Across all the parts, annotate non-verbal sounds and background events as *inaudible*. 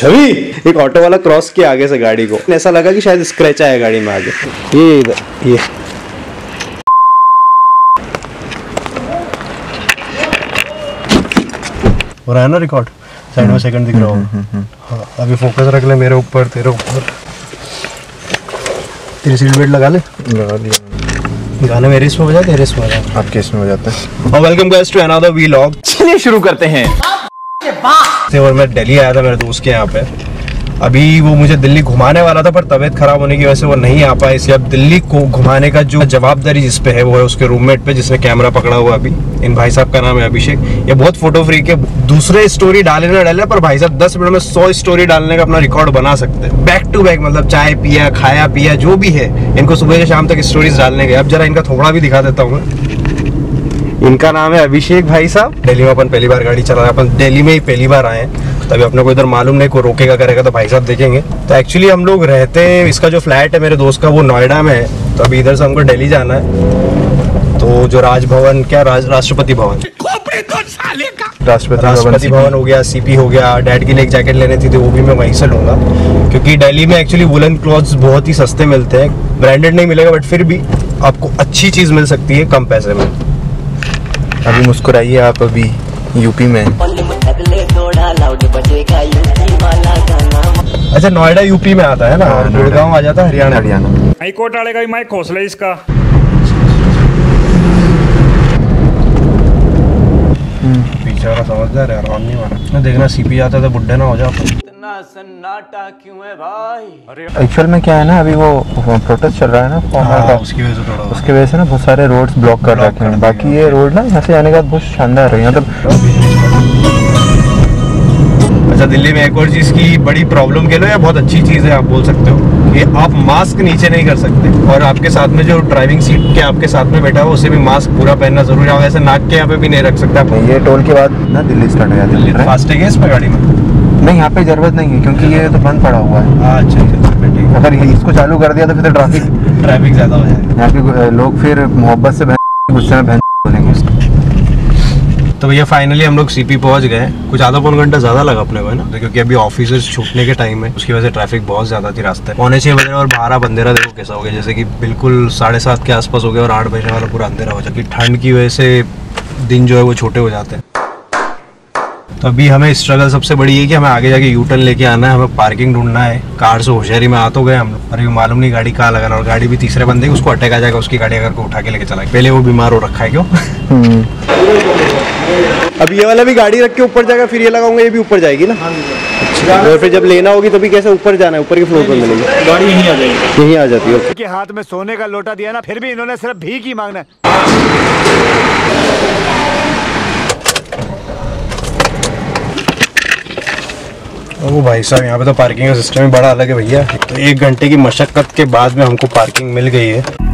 छवि? एक ऑटो वाला क्रॉस किया आगे से गाड़ी को। ऐसा लगा कि शायद स्क्रैच आया गाड़ी में आगे। ये इधर ये। हो रहा है ना रिकॉर्ड साइड में सेकंड दिख रहा होगा हाँ अभी फोकस रख ले मेरे ऊपर तेरे ऊपर। तेरी सीट बेल्ट लगा ले। लगा दिया। गाना मेरे इसमें बजा तेरे इसमें बजा आपके इसमें हो जाता। है और welcome guys to another vlog चलिए शुरू करते हैं। और मैं दिल्ली आया था मेरे दोस्त के यहाँ पे। अभी वो मुझे दिल्ली घुमाने वाला था, पर तबीयत खराब होने की वजह से वो नहीं आ पाया इसलिए अब दिल्ली को घुमाने का जो जवाबदारी जिस पे है, वो है उसके रूममेट पे, जिसने कैमरा पकड़ा हुआ अभी। इन भाई साहब का नाम है अभिषेक। ये बहुत फ़ोटो फ्री के दूसरे स्टोरी डाले ना डाले पर भाई साहब दस मिनट में सौ स्टोरी डालने का अपना रिकॉर्ड बना सकते हैं। बैक टू बैक मतलब चाय पिया, खाया पिया, जो भी है, इनको सुबह से शाम तक स्टोरीज डालने के अब जरा इनका थोड़ा भी दिखा देता हूँ मैं। इनका नाम है अभिषेक भाई साहब। दिल्ली में अपन पहली बार गाड़ी चला रहे हैं। अपन दिल्ली में ही पहली बार आए हैं। तभी अपने को इधर मालूम नहीं को रोकेगा करेगा तो भाई साहब देखेंगे। तो एक्चुअली हम लोग रहते हैं इसका जो फ्लैट है मेरे दोस्त का वो नोएडा में है। तो अभी इधर से हमको दिल्ली जाना है। तो जो राजभवन क्या राज, राष्ट्रपति भवन? राष्ट्रपति राष्ट्रपति भवन हो गया सीपी हो गया डैड के लिए एक जैकेट लेने थी तो वो भी मैं वहीं से लूँगा। क्योंकि दिल्ली में एक्चुअली वुलन क्लॉथ्स बहुत ही सस्ते मिलते हैं। ब्रांडेड नहीं मिलेगा बट फिर भी आपको अच्छी चीज़ मिल सकती है कम पैसे में। अभी मुस्कुराइए आप अभी यूपी में। पल मुतगले थोड़ा लाउड बजेगा यूपी वाला गाना अच्छा नोएडा यूपी में आता है ना? हाँ। गुड़गांव आ जाता है हरियाणा। हरियाणा हाईकोर्ट भी माइक हौसला इसका। पीछे वाला समझदार है आराम नहीं मारा मैं देखना सीपी जाता था बुढ़े ना हो जाओ। इतना सन्नाटा क्यों है भाई? एक्चुअल में क्या है ना अभी वो प्रोटेस्ट चल रहा है ना फॉर्मर हाँ, का। उसकी वजह से थोड़ा उसकी वजह से ना बहुत सारे रोड्स ब्लॉक कर रखे हैं। बाकी ये रोड ना यहाँ से आने का बहुत शानदार है। यहाँ तो अच्छा दिल्ली में एक और चीज़ की बड़ी प्रॉब्लम कह लो या बहुत अच्छी चीज़ है आप बोल सकते हो कि आप मास्क नीचे नहीं कर सकते। और आपके साथ में जो ड्राइविंग सीट के आपके साथ में बैठा है उसे भी मास्क पूरा पहनना ज़रूरी है। ऐसे नाक के यहाँ पे भी नहीं रख सकते आप। ये टोल के बाद ना दिल्ली स्टार्ट हो जाती है ट्रेन। फास्टैग है इसमें गाड़ी में? नहीं यहाँ पे ज़रूरत नहीं है क्योंकि ये तो बंद पड़ा हुआ है। अच्छा अच्छा अगर इसको चालू कर दिया तो फिर ट्रैफ़िक ट्रैफ़िक ज़्यादा हो जाएगा। यहाँ पे लोग फिर मोहब्बत से गुस्से में तो भैया फाइनली हम लोग सीपी पहुँच गए। कुछ आधा पौन घंटा ज़्यादा लगा अपने को, है ना? क्योंकि अभी ऑफ़िस छूटने के टाइम है, उसकी वजह से ट्रैफ़िक बहुत ज़्यादा थी रास्ते। पौने छह बजे और बारह बंदेरा, देखो कैसा हो गया। जैसे कि बिल्कुल साढ़े सात के आसपास हो गया और आठ बजे वाला पूरा अंधेरा हो जाए ठंड की वजह से दिन जो है वो छोटे हो जाते हैं। तो अभी हमें स्ट्रगल सबसे बड़ी है कि हमें आगे जाके यू टर्न लेके आना है हमें पार्किंग ढूंढना है कार से होशियारी में आ तो गए हम लोग। और अभी मालूम नहीं गाड़ी कहाँ लगा और गाड़ी भी तीसरे बंदे की, उसको अटैक आ जाएगा उसकी गाड़ी अगर को उठा के लेके चला पहले वो बीमार हो रखा है क्यों? अब ये वाला भी गाड़ी रख के ऊपर जाएगा फिर ये लगाऊँगा ये भी ऊपर जाएगी ना? अच्छा। और फिर जब लेना होगी तभी कैसे ऊपर जाना है? ऊपर के फ्लोर पर मिलेगी। गाड़ी यहीं आ जाएगी। यहीं आ जाती है। के हाथ में सोने का लोटा दिया ना फिर भी इन्होंने सिर्फ़ भीख ही मांगना है ओ भाई साहब यहाँ पे तो पार्किंग का सिस्टम ही बड़ा अलग है भैया तो एक घंटे की मशक्कत के बाद में हमको पार्किंग मिल गई है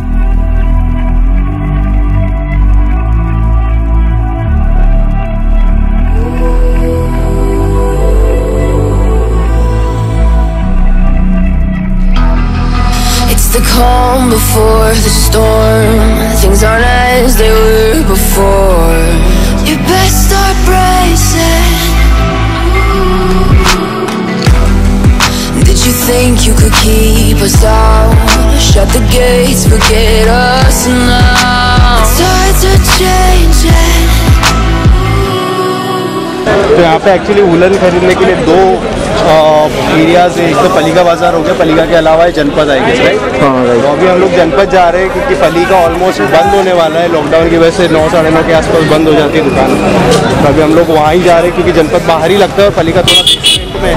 the calm before the storm. Things aren't as they were before. You best start bracing. Think you could keep us out? Shut the gates, forget us now. Tides are changing. तो यहाँ पे actually woollen खरीदने के लिए दो areas है। एक तो पलीका बाज़ार हो गया। पलीका के अलावा है जनपद आएगी राइट हाँ तो अभी हम लोग जनपद जा रहे हैं क्योंकि पलीका ऑलमोस्ट बंद होने वाला है। लॉकडाउन की वजह से नौ साढ़े नौ के आसपास बंद हो जाती है दुकान। तो अभी हम लोग वहाँ ही जा रहे हैं क्योंकि जनपद बाहर ही लगता है और पलीका थोड़ा में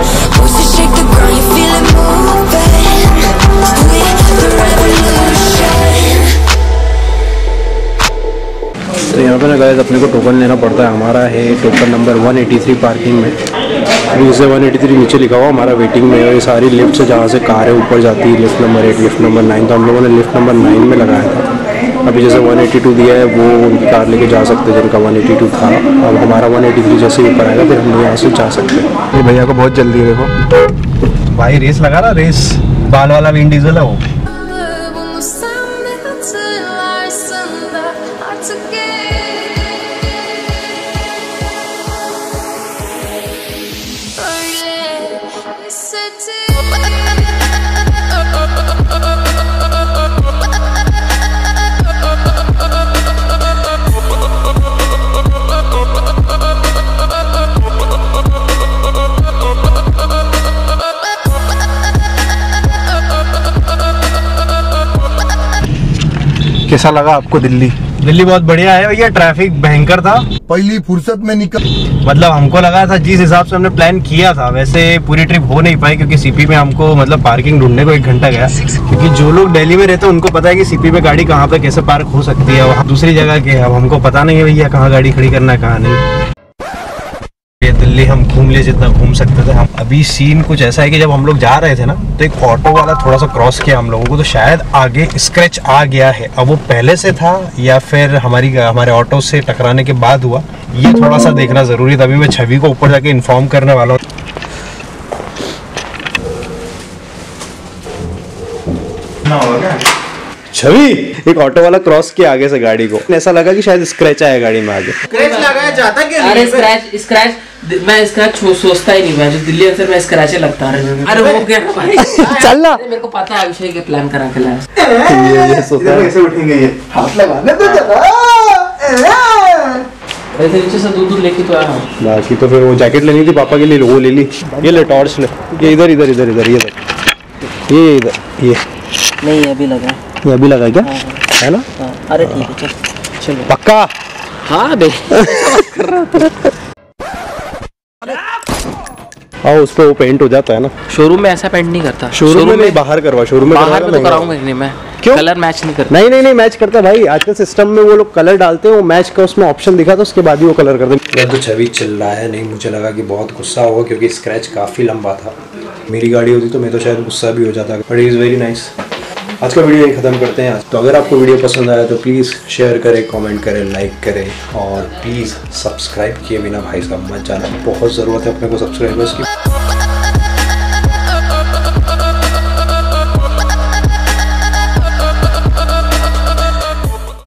तो यहाँ पे ना गए अपने को टोकन लेना पड़ता है हमारा है टोकन नंबर 183 पार्किंग में फिर से 183 नीचे लिखा हुआ हमारा वेटिंग में और ये सारी लिफ्ट से जहाँ से कार है ऊपर जाती है lift number eight lift number nine तो हम लोगों ने लिफ्ट नंबर नाइन में लगाया था अभी जैसे 182 दिया है वो उनकी कार लेके जा सकते हैं जिनका 182 था अब हमारा 183 जैसे ऊपर आएगा फिर हम यहाँ से जा सकते हैं ये भैया को बहुत जल्दी देखो भाई रेस लगा ना रेस बाल वाला विंड डीजल है वो कैसा लगा आपको दिल्ली? दिल्ली बहुत बढ़िया है भैया ट्रैफ़िक भयंकर था। पहली फुर्सत में निकल मतलब हमको लगा था जिस हिसाब से हमने प्लान किया था वैसे पूरी ट्रिप हो नहीं पाई क्योंकि सीपी में हमको मतलब पार्किंग ढूँढने को एक घंटा गया। क्योंकि जो लोग दिल्ली में रहते हैं उनको पता है कि सीपी में गाड़ी कहाँ पे कैसे पार्क हो सकती है। वहाँ दूसरी जगह के है अब हमको पता नहीं है भैया कहाँ गाड़ी खड़ी करना है कहाँ नहीं। दिल्ली हम घूम लिए जितना घूम सकते थे, हम अभी सीन कुछ ऐसा है कि जब हम लोग जा रहे थे ना तो एक ऑटो वाला थोड़ा सा क्रॉस किया हम लोगों को तो शायद आगे स्क्रैच आ गया है। अब वो पहले से था, या फिर हमारी हमारे ऑटो से टकराने के बाद हुआ, ये थोड़ा सा देखना ज़रूरी था। अभी मैं छवि को ऊपर जाके इन्फॉर्म करने वाला हूँ। छवि एक ऑटो वाला क्रॉस किया आगे से गाड़ी को। ऐसा लगा कि शायद स्क्रैच आया गाड़ी में आगे। स्क्रैच लगाया जाता कि अरे स्क्रैच स्क्रैच मैं स्क्रैच सोचता ही नहीं मैं जो दिल्ली अक्सर मैं स्क्रैच लगता है अरे वो क्या भाई। *laughs* चल ना। मेरे को पता है अभिषेक के प्लान करा के लाया। ये ये सोचा है। कैसे उठेंगे ये हाथ लगाने तो ऐसे नीचे से दूध दूध लेके तो आया बाकी तो फिर वो जैकेट लेनी थी पापा के लिए वो ले ली। ये ले टॉर्च ले। ये इधर इधर इधर इधर ये ये इधर ये। नहीं अभी लगा। ये अभी लगा क्या? है। ना? अरे ठीक है चल। पक्का? हाँ बे। हाँ उस पर वो पेंट हो जाता है ना। शोरूम में ऐसा पेंट नहीं करता। शोरूम में नहीं बाहर करवा शोरूम में बाहर में तो कराऊँगा नहीं मैं। क्यों? कलर मैच नहीं करता। नहीं नहीं नहीं मैच करता भाई। आजकल सिस्टम में वो लोग कलर डालते हैं वो मैच का उसमें ऑप्शन दिखा था उसके बाद ही वो कलर करते हैं तो छवि चिल रहा है नहीं मुझे लगा कि बहुत गुस्सा होगा क्योंकि स्क्रैच काफ़ी लंबा था। मेरी गाड़ी होती तो मैं तो शायद गुस्सा भी हो जाता। बट इज़ वेरी नाइस आज का वीडियो यही ख़त्म करते हैं। तो अगर आपको वीडियो पसंद आया तो प्लीज़ शेयर करें कमेंट करें लाइक करें और प्लीज़ सब्सक्राइब किए बिना भाई साहब मत जाना। बहुत ज़रूरत है अपने को सब्सक्राइबर्स की।